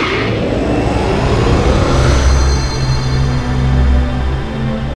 you.